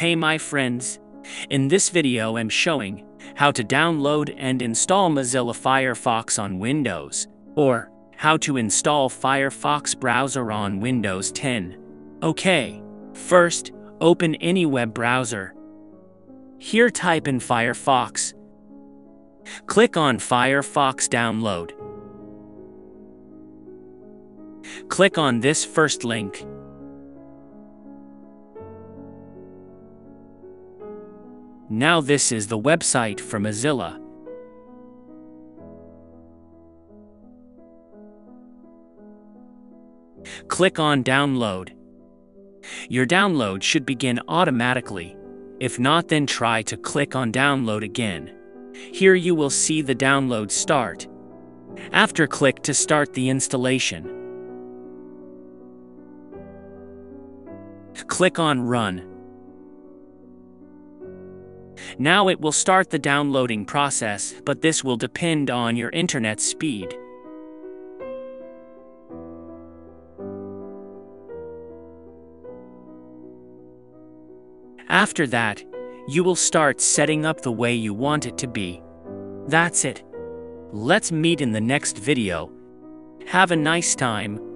Hey my friends, in this video I'm showing how to download and install Mozilla Firefox on Windows, or how to install Firefox browser on Windows 10. Okay, first, open any web browser. Here type in Firefox. Click on Firefox Download. Click on this first link. Now this is the website for Mozilla. Click on Download. Your download should begin automatically. If not then try to click on Download again. Here you will see the download start. After click to start the installation. Click on Run. Now it will start the downloading process, but this will depend on your internet speed. After that, you will start setting up the way you want it to be. That's it. Let's meet in the next video. Have a nice time.